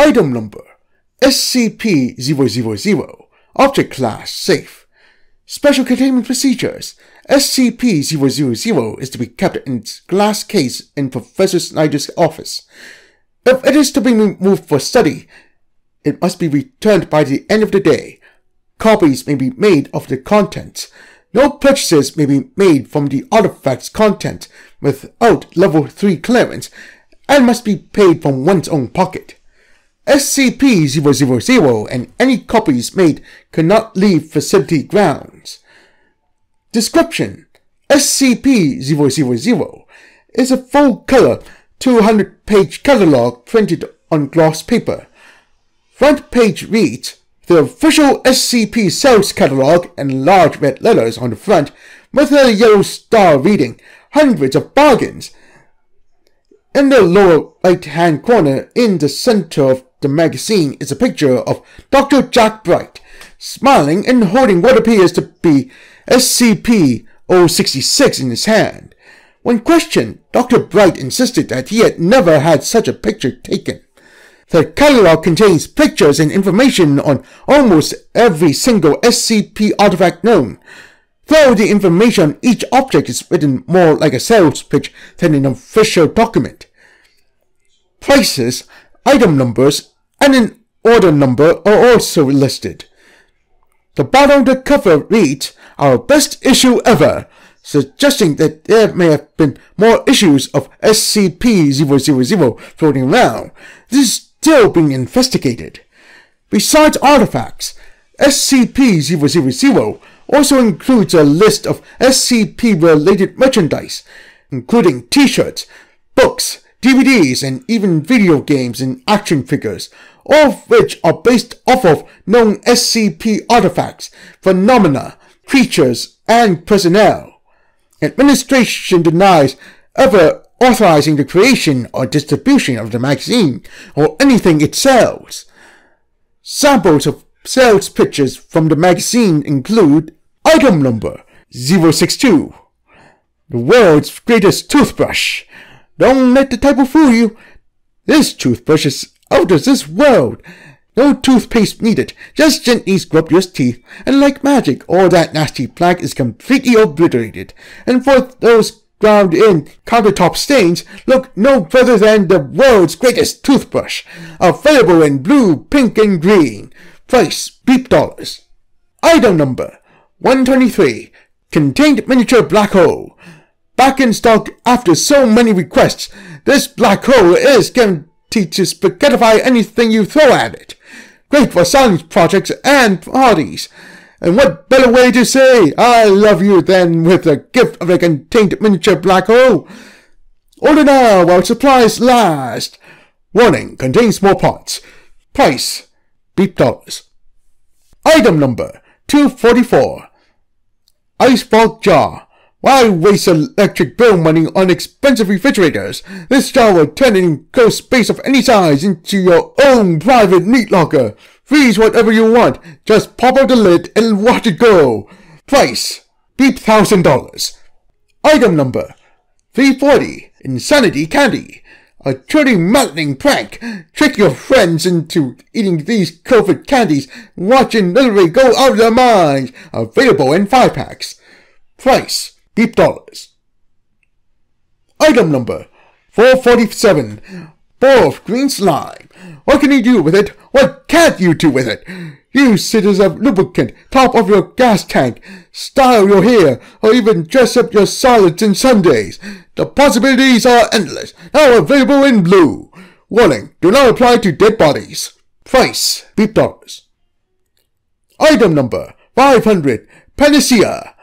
Item number SCP-000 Object Class Safe Special Containment Procedures SCP-000 is to be kept in glass case in Professor Snyder's office. If it is to be removed for study, it must be returned by the end of the day. Copies may be made of the contents. No purchases may be made from the artifact's content without level 3 clearance and must be paid from one's own pocket. SCP-000 and any copies made cannot leave facility grounds. Description SCP-000 is a full-color 200-page catalog printed on gloss paper. Front page reads, the official SCP sales catalog in large red letters on the front with a yellow star reading, hundreds of bargains. In the lower right-hand corner in the center of the magazine is a picture of Dr. Jack Bright, smiling and holding what appears to be SCP-066 in his hand. When questioned, Dr. Bright insisted that he had never had such a picture taken. The catalog contains pictures and information on almost every single SCP artifact known, though the information on each object is written more like a sales pitch than an official document. Prices, item numbers, and an order number are also listed. The bottom of the cover reads, Our best issue ever, suggesting that there may have been more issues of SCP-000 floating around. This is still being investigated. Besides artifacts, SCP-000 also includes a list of SCP-related merchandise, including t-shirts, books, DVDs, and even video games and action figures, all of which are based off of known SCP artifacts, phenomena, creatures, and personnel. Administration denies ever authorizing the creation or distribution of the magazine or anything it sells. Samples of sales pictures from the magazine include item number 062, the world's greatest toothbrush. Don't let the typo fool you. This toothbrush is out of this world. No toothpaste needed. Just gently scrub your teeth, and like magic, all that nasty plaque is completely obliterated. And for those ground in countertop stains, look no further than the world's greatest toothbrush. Available in blue, pink, and green. Price, beep dollars. Item number 123. Contained miniature black hole. Back in stock after so many requests, this black hole is guaranteed to spaghettify anything you throw at it. Great for science projects and parties. And what better way to say I love you than with the gift of a contained miniature black hole? Order now while supplies last. Warning, contains small parts. Price, beep dollars. Item number 244. Ice Vault Jar. Why waste electric bill money on expensive refrigerators? This jar will turn an enclosed space of any size into your own private meat locker. Freeze whatever you want. Just pop out the lid and watch it go. Price. Beep thousand dollars. Item number. 340. Insanity Candy. A truly maddening prank. Trick your friends into eating these COVID candies, watching literally go out of their minds. Available in five packs. Price. Beep dollars. Item number 447. Ball of green slime. What can you do with it? What can't you do with it? Use it as a lubricant, top of your gas tank, style your hair, or even dress up your salads and sundaes. The possibilities are endless. Now available in blue. Warning, do not apply to dead bodies. Price, beep dollars. Item number 500. Panacea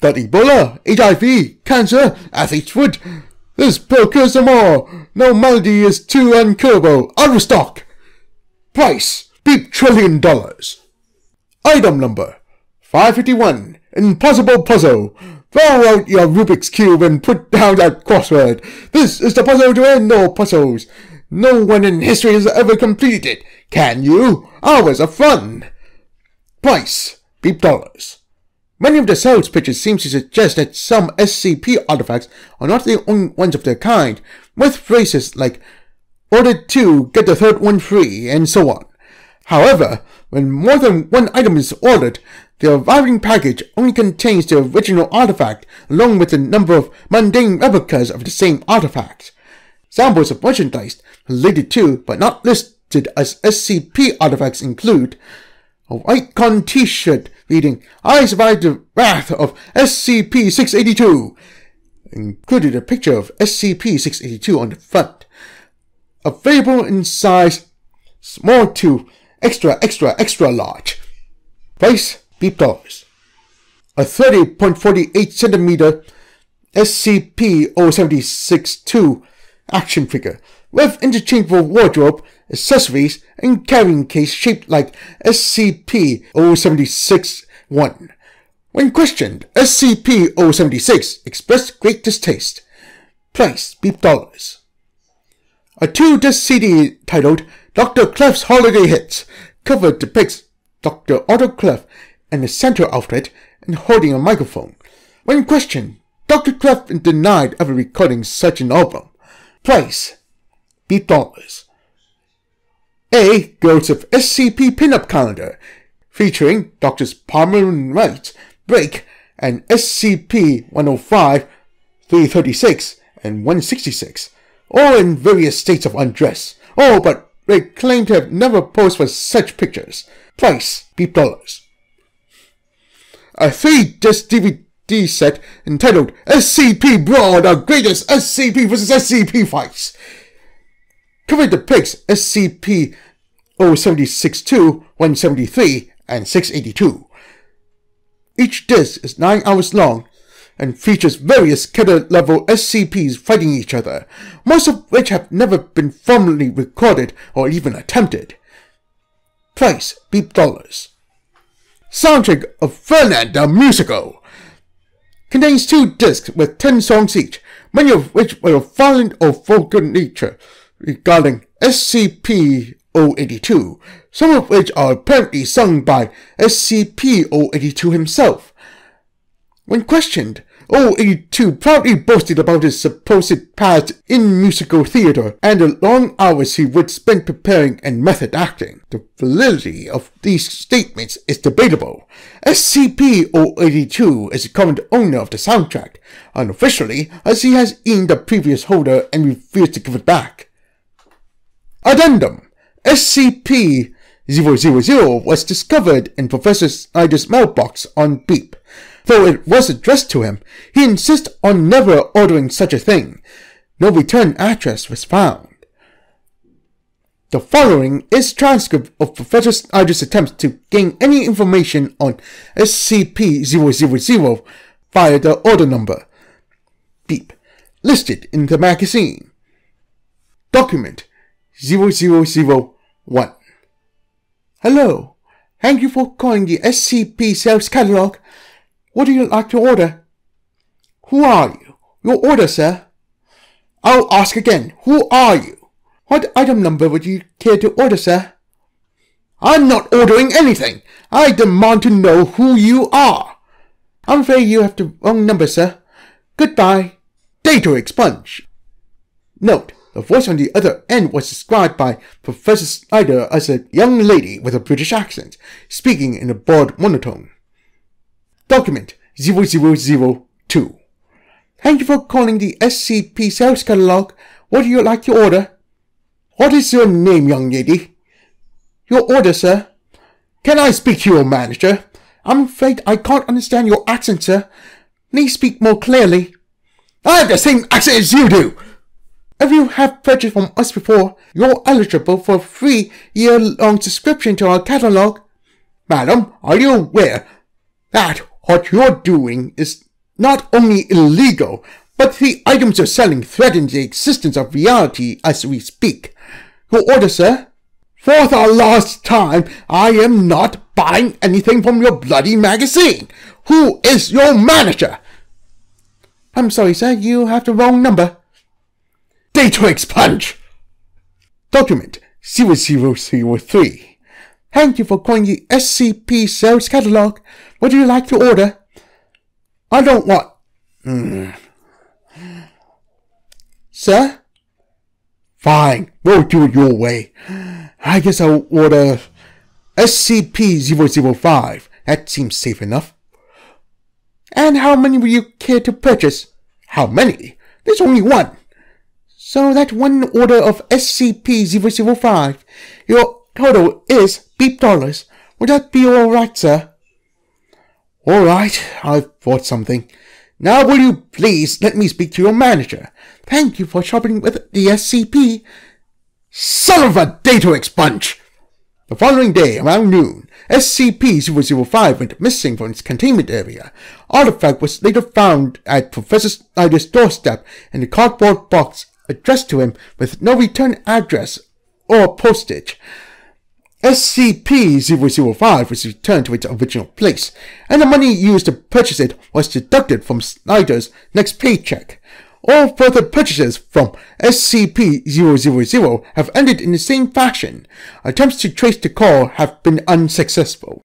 that Ebola, HIV, cancer, athlete's foot. This kills them all. No malady is too unkillable. Out of stock. Price, beep trillion dollars. Item number, 551. Impossible puzzle. Throw out your Rubik's Cube and put down that crossword. This is the puzzle to end all puzzles. No one in history has ever completed it. Can you? Hours of fun. Price, beep dollars. Many of the sales pitches seem to suggest that some SCP artifacts are not the only ones of their kind, with phrases like order two, get the third one free, and so on. However, when more than one item is ordered, the arriving package only contains the original artifact along with a number of mundane replicas of the same artifact. Samples of merchandise related to but not listed as SCP artifacts include a white con t-shirt reading I survived the wrath of SCP-682 included a picture of SCP-682 on the front. Available in size small to extra extra extra large. Price beep dollars. A 30.48 centimeter SCP-076-2 action figure with interchangeable wardrobe, accessories, and carrying case shaped like SCP-076-1. When questioned, SCP-076 expressed great distaste. Price beep dollars. A two-disc CD titled Dr. Clef's Holiday Hits cover depicts Dr. Alto Clef in a Santa outfit and holding a microphone. When questioned, Dr. Clef denied ever recording such an album. Price beep dollars. A Girls of SCP pinup calendar featuring Doctors Palmer and Wright, Break, and SCP 105, 336, and 166, all in various states of undress. Oh, but they claim to have never posed for such pictures. Price beep dollars. A three-disc DVD set entitled SCP Brawl, the greatest SCP vs. SCP fights. Cover depicts SCP 076-2, 173, and 682. Each disc is 9 hours long and features various killer level SCPs fighting each other, most of which have never been formally recorded or even attempted. Price beep dollars. Soundtrack of Fernand the Musical contains two discs with 10 songs each, many of which were of violent or vulgar nature regarding SCP-082, some of which are apparently sung by SCP-082 himself. When questioned, 082 proudly boasted about his supposed past in musical theater and the long hours he would spend preparing and method acting. The validity of these statements is debatable. SCP-082 is the current owner of the soundtrack, unofficially as he has earned the previous holder and refused to give it back. Addendum SCP-000 was discovered in Professor Snyder's mailbox on Beep. Though it was addressed to him, he insists on never ordering such a thing. No return address was found. The following is transcript of Professor Snyder's attempts to gain any information on SCP-000 via the order number. Beep. Listed in the magazine. Document 0001. Hello. Thank you for calling the SCP sales catalog. What do you like to order? Who are you? Your order, sir. I'll ask again. Who are you? What item number would you care to order, sir? I'm not ordering anything. I demand to know who you are. I'm afraid you have the wrong number, sir. Goodbye. Data expunge. Note. The voice on the other end was described by Professor Snyder as a young lady with a British accent, speaking in a broad monotone. Document 0002. Thank you for calling the SCP sales catalog. What do you like to order? What is your name, young lady? Your order, sir. Can I speak to your manager? I'm afraid I can't understand your accent, sir. Please speak more clearly. I have the same accent as you do. If you have purchased from us before, you're eligible for a free year-long subscription to our catalog. Madam, are you aware that what you're doing is not only illegal, but the items you're selling threaten the existence of reality as we speak? Your order, sir? For the last time, I am not buying anything from your bloody magazine. Who is your manager? I'm sorry, sir, you have the wrong number. Data expunge! Document 0003. Thank you for calling the SCP sales catalog. What do you like to order? I don't want... Mm. Sir? Fine, we'll do it your way. I guess I'll order SCP-005. That seems safe enough. And how many will you care to purchase? How many? There's only one. So that one order of SCP-005, your total is beep dollars. Would that be all right, sir? All right, I've bought something. Now will you please let me speak to your manager? Thank you for shopping with the SCP. Son of a data expunge! The following day, around noon, SCP-005 went missing from its containment area. Artifact was later found at Professor Snyder's doorstep in a cardboard box addressed to him with no return address or postage. SCP-005 was returned to its original place, and the money used to purchase it was deducted from Snyder's next paycheck. All further purchases from SCP-000 have ended in the same fashion. Attempts to trace the call have been unsuccessful.